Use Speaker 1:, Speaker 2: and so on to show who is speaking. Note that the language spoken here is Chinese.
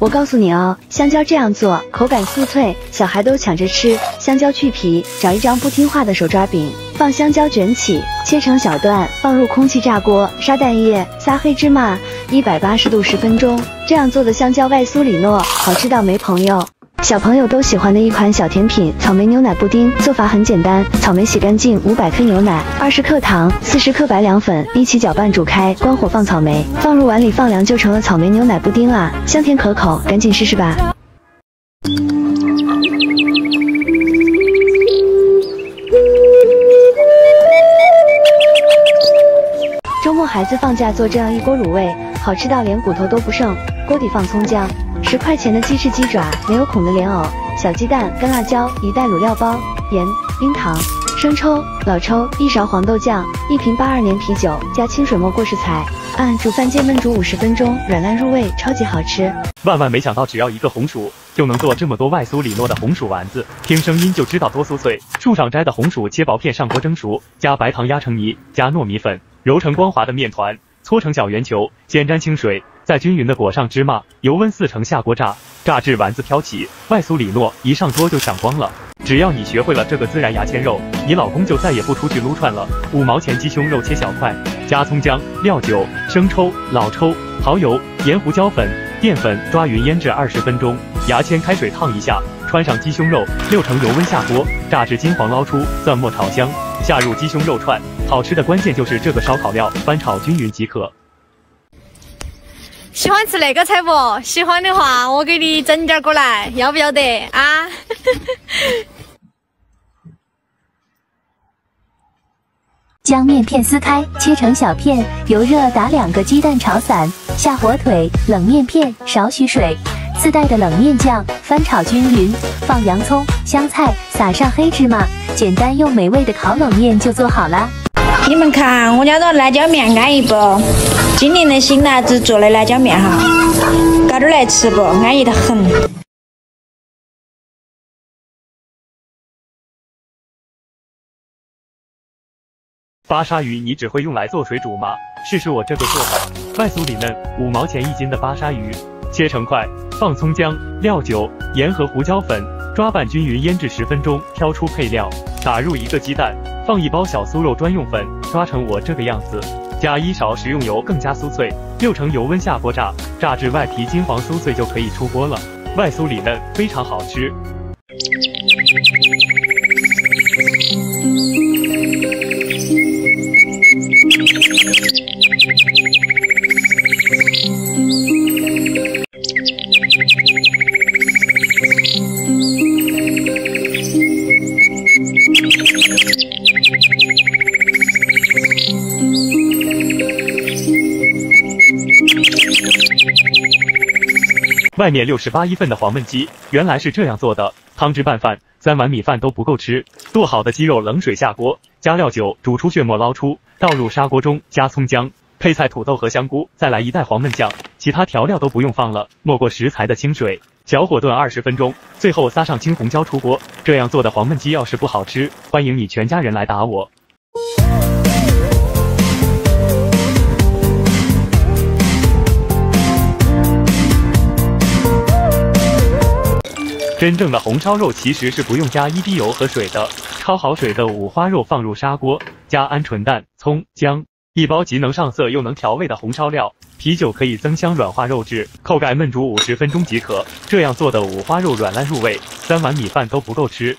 Speaker 1: 我告诉你哦，香蕉这样做口感酥脆，小孩都抢着吃。香蕉去皮，找一张不听话的手抓饼，放香蕉卷起，切成小段，放入空气炸锅，撒蛋液，撒黑芝麻，一百八十度十分钟。这样做的香蕉外酥里糯，好吃到没朋友。小朋友都喜欢的一款小甜品——草莓牛奶布丁，做法很简单：草莓洗干净，五百克牛奶，二十克糖，四十克白凉粉，一起搅拌煮开，关火放草莓，放入碗里放凉，就成了草莓牛奶布丁啦，香甜可口，赶紧试试吧！周末孩子放假做这样一锅卤味，好吃到连骨头都不剩。锅底放葱姜。十块钱的鸡翅鸡爪，没有孔的莲藕，小鸡蛋，干辣椒，一袋卤料包，盐，冰糖，生抽，老抽，一勺黄豆酱，一瓶八二年啤酒，加清水没过食材，按煮饭键焖煮五十分钟，软烂入味，超级好吃。
Speaker 2: 万万没想到，只要一个红薯，就能做这么多外酥里糯的红薯丸子。听声音就知道多酥脆。树上摘的红薯切薄片，上锅蒸熟，加白糖压成泥，加糯米粉，揉成光滑的面团，搓成小圆球，先沾清水。再均匀的裹上芝麻，油温四成下锅炸，炸至丸子飘起，外酥里糯，一上桌就抢光了。只要你学会了这个孜然牙签肉，你老公就再也不出去撸串了。五毛钱鸡胸肉切小块，加葱姜、料酒、生抽、老抽、蚝油、盐、胡椒粉、淀粉抓匀腌制二十分钟。牙签开水烫一下，穿上鸡胸肉，六成油温下锅，炸至金黄捞出，蒜末炒香，下入鸡胸肉串。好吃的关键就是这个烧烤料，翻炒均匀即可。
Speaker 3: 喜欢吃那个菜不？喜欢的话，我给你整点过来，要不要得啊？
Speaker 4: 将面片撕开，切成小片，油热打两个鸡蛋炒散，下火腿、冷面片，少许水，自带的冷面酱，翻炒均匀，放洋葱、香菜，撒上黑芝麻，简单又美味的烤冷面就做好了。
Speaker 5: 你们看，我家的辣椒面安逸不？今年的新辣子做的辣椒面哈，搞点来吃不？安逸的很。
Speaker 2: 巴沙鱼你只会用来做水煮吗？试试我这个做法，外酥里嫩，五毛钱一斤的巴沙鱼，切成块，放葱姜、料酒、盐和胡椒粉，抓拌均匀，腌制十分钟，挑出配料，打入一个鸡蛋，放一包小酥肉专用粉，抓成我这个样子。加一勺食用油，更加酥脆。六成油温下锅炸，炸至外皮金黄酥脆就可以出锅了。外酥里嫩，非常好吃。外面六十八一份的黄焖鸡，原来是这样做的：汤汁拌饭，三碗米饭都不够吃。剁好的鸡肉冷水下锅，加料酒煮出血沫捞出，倒入砂锅中，加葱姜、配菜、土豆和香菇，再来一袋黄焖酱，其他调料都不用放了，没过食材的清水，小火炖二十分钟，最后撒上青红椒出锅。这样做的黄焖鸡要是不好吃，欢迎你全家人来打我。真正的红烧肉其实是不用加一滴油和水的。焯好水的五花肉放入砂锅，加鹌鹑蛋、葱、姜，一包既能上色又能调味的红烧料。啤酒可以增香软化肉质，扣盖焖煮五十分钟即可。这样做的五花肉软烂入味，三碗米饭都不够吃。